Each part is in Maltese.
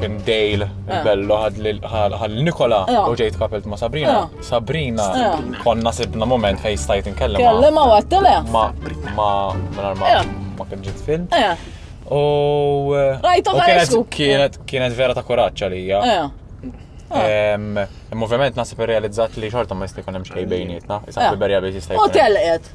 kien Dale eh. bello ħal Nikola eh. u ġejt kapelt ma' Sabrina. Eh. Sabrina konna sibna moment fej stajt nkellem. Kellem ma' għattele? Ma' ma' ma' ma' ma' kien ġit fil. U kienet kienet vera ta' kuraċċa lija. Imma ovvjament nasib realizzat li xorta ma jista' jkun hemm xejn bejnietna. Isab berja biex jista' jkun. U telqet.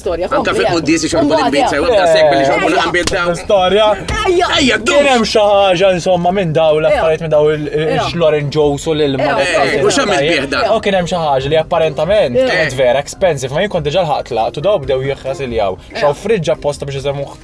Storja Anka fil quddies ixorbu l-inbid sew ta' sekk billi xorbu l inbid daw. Storja. Ejja, ejja, kien hemm xi ħaġa insomma minn daw l-affarijiet minn daw il-Loren Joes u l-ilma. U x'għamil bih dan? U kien hemm xi ħaġa li apparentament kienet vera expensive ma jien kont diġà l-ħaqt laqtu daw bdew jħasiljaw. Xaw friġġa apposta biex iżemmuh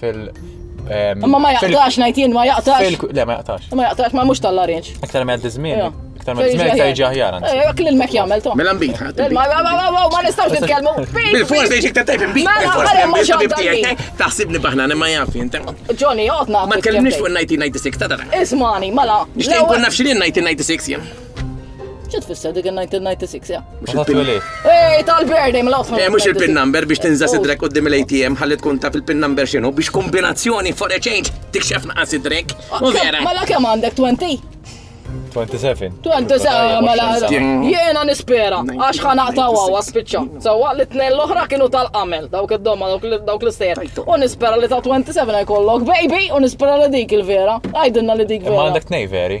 fil- Ma ma jaqtax ngħid jien, ma jaqtax. Le, ma jaqtax. Ma jaqtax, ma mhux tal-larinġ. Iktar ma jgħaddi żmien. Iktar ma żmien iktar jiġi aħjar. Jekk lil mek jagħmel to. Mela mbit. Ma nistgħux nitkellmu. Bil-fors dejx iktar tajb imbit. Mela, taħsibni baħna ma jaf jint. Johnny, jgħodna. Ma tkellimniex fuq 1996 ta' dan. Ismani, mela. Nixtieq nkun naf x'li 1996 jien. ċe tfisser dik il-1996, ja? Mux il-pin. Ej, tal-birthday, ma lawx. Eh, mux il-pin number biex tinżas oh. id-drek u dim l-ATM ħalli tkun taf il-pin number xinu biex kombinazzjoni for a change tikxef naqas id-drek. Ah, u vera. Mela kem għandek 20? 27. 27 mela. Jena nispera, għax ħanaqta għawa spiċċa. Sawa li t-nejn l-oħra kienu tal-qamel, dawk id-domma, dawk l-istejer. U nispera li ta' 27 jkollok, baby, u nispera li dik il-vera. Għajdinna li dik vera. Ma għandek nej veri.